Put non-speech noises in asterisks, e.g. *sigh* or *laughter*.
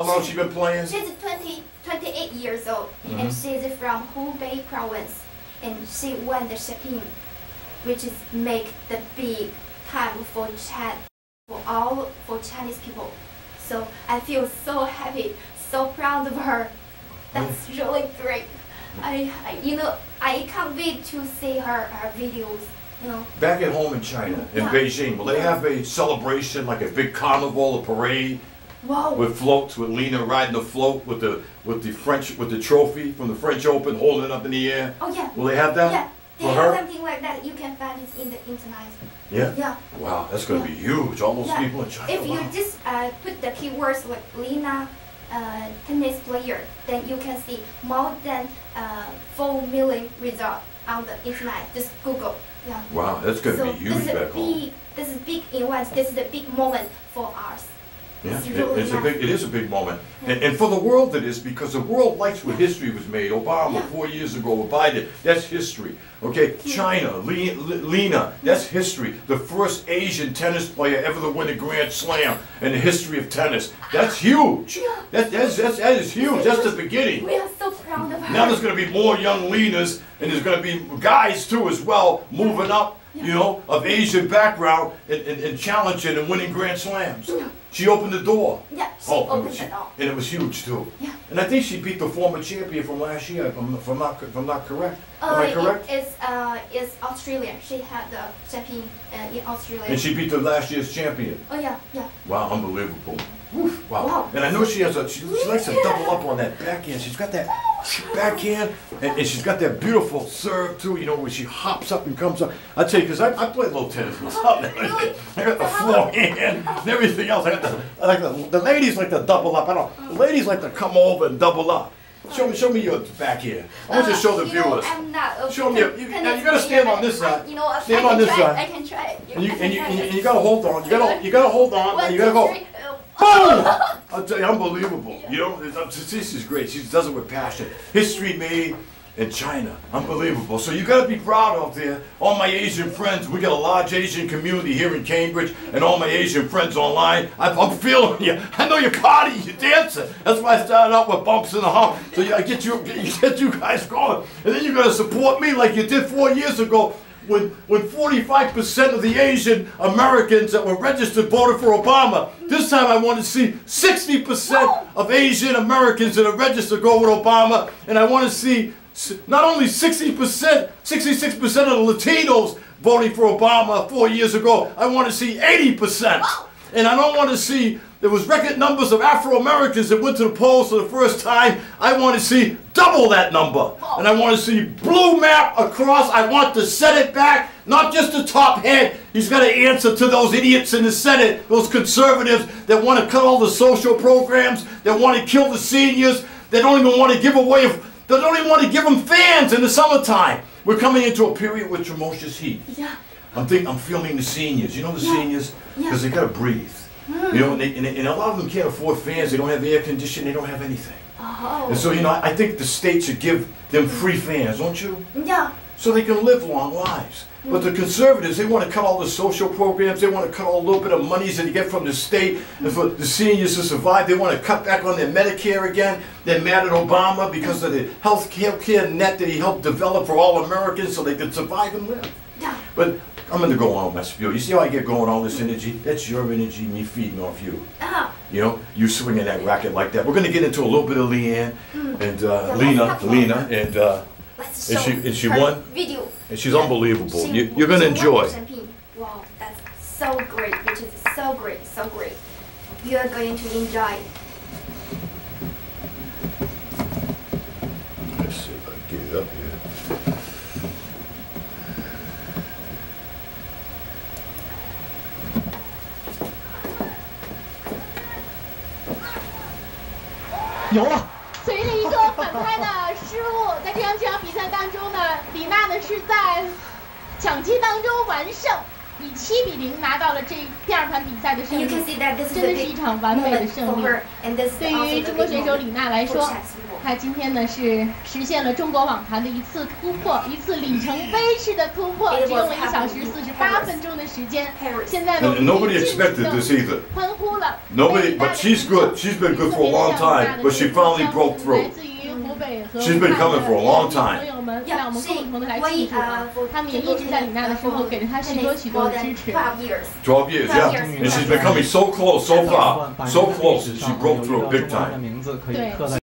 How long she been playing? She's 20, 28 years old, and mm-hmm. she's from Hubei province, and she won the Chopin, which is make the big time for Chan, for all for Chinese people. So I feel so happy, so proud of her. That's really great. I, I you know I can't wait to see her her videos. You know. Back at home in China, in Yeah. Beijing, will they have a celebration like a big carnival, a parade Wow. with floats, with Li Na riding the float with the with the French with the trophy from the French Open, holding it up in the air? Oh yeah. Will they have that Yeah. They for have her? something like that. You can find it in the internet. Yeah. Yeah. Wow, that's gonna be huge. All those Yeah. people in China. If you just uh, put the keywords like Li Na uh, tennis player, then you can see more than uh, 4 million results on the internet. Just Google. Yeah. Wow, that's gonna so be huge this is a back home. big, this is big event. This is a big moment for us. Yeah, It's really it's a big, it is a big moment. And, and for the world it is, because the world likes when history was made. Obama, Yeah. four years ago, Biden, that's history. Okay, China, Le- Le- Li Na, that's history. The first Asian tennis player ever to win a Grand Slam in the history of tennis. That's huge. Yeah. That, that's, that's, that is huge. That's the beginning. We are so proud of her. Now there's going to be more young Lenas, and there's going to be guys too as well, moving up, you know, of Asian background and, and, and challenging and winning Grand Slams. She opened the door. yeah, she Oh, and opened she- it all. and it was huge too. Yeah. And I think she beat the former champion from last year, if I'm, if I'm not, if I'm not correct. Am Uh, I correct? it's uh, it's Australia. She had the champion uh, in Australia. And she beat the last year's champion. oh yeah, yeah. Wow, unbelievable. Wow. Wow. And I know she has a, she, she likes to double up on that backhand. She's got that backhand, and, and she's got that beautiful serve too, you know, where she hops up and comes up. I tell you, because I, I play a little tennis myself. *laughs* I got the forehand and everything else. I got the, I like the, the ladies like to double up. I don't, the ladies like to come over and double up. Show me, show me your backhand. I want you to show the Uh, you know, viewers. I'm not a Show me tennis you- now you gotta stand on this I- side. You know, I Stand can on this try side. I can try it. And you, and you, and you, and you gotta hold on. You gotta, you gotta hold on. One, and you gotta go. three, uh, Boom! *laughs* I'll tell you, unbelievable. You know, this is great. She does it with passion. History made in China. Unbelievable. So you gotta be proud out there. All my Asian friends, we got a large Asian community here in Cambridge, and all my Asian friends online. I'm, I'm feeling you. I know you're partying, you're dancing. That's why I started out with bumps in the hump. So I get you, get you guys going, and then you're gonna support me like you did four years ago when when 45% of the Asian Americans that were registered voted for Obama. This time I want to see 60% of Asian Americans that are registered go with Obama, and I want to see not only 60%, 66% of the Latinos voting for Obama four years ago. I want to see 80%. And I don't want to see there was record numbers of Afro Americans that went to the polls for the first time. I want to see double that number. And I want to see blue map across. I want to set it back, not just the top head. He's got to answer to those idiots in the Senate, those conservatives that want to cut all the social programs, that want to kill the seniors, that don't even want to give away, they don't even want to give them fans in the summertime. We're coming into a period with tremendous heat. yeah. I'm think I'm filming the seniors. You know the Yeah. seniors Yeah. because they gotta breathe. You know, and, they, and, they- and a lot of them can't afford fans. They don't have air conditioning. They don't have anything. Oh. And so you know, I think the state should give them free fans, don't you? yeah. So they can live long lives. But the conservatives, they want to cut all the social programs. They want to cut all a little bit of monies that they get from the state and for the seniors to survive. They want to cut back on their Medicare again. They're mad at Obama because of the health care net that he helped develop for all Americans so they could survive and live. Yeah. But I'm gonna go on spiel. You see how I get going, all this energy? That's your energy, me feeding off you. Ah. You know, you swinging that racket like that. We're gonna get into a little bit of Leanne and uh, Li Na, Lena, and uh, And she- and she won? Video. and she's Yeah. unbelievable. She- You, you're gonna enjoy. Wow, that's so great. Which is so great, so great. You are going to enjoy. Let's see if I can get it up here. 有了，随着一个反拍的失误，在这样这场比赛当中呢，李娜呢是在抢七当中完胜，以七比零拿到了这第二盘比赛的胜利真的是一场完美的胜利。对于中国选手李娜来说，她今天呢是实现了中国网坛的一次突破，一次里程碑式的突破，只用了一小时四十八分钟的时间。现在呢情 Nobody, but she's good. She's been good for a long time, but she finally broke 来 through. 自于湖北和 She's been coming for a long time. 朋友们， Yeah, 让我们 she 共同的来 wait 庆祝啊 uh, for！他们也一直在李娜的身后给了她许多许多 more 的 than 支持。 12 years. 12 years, yeah. And she's been coming so close, so far, so close, she broke through it big 中国人的 time. 名字可以对刻在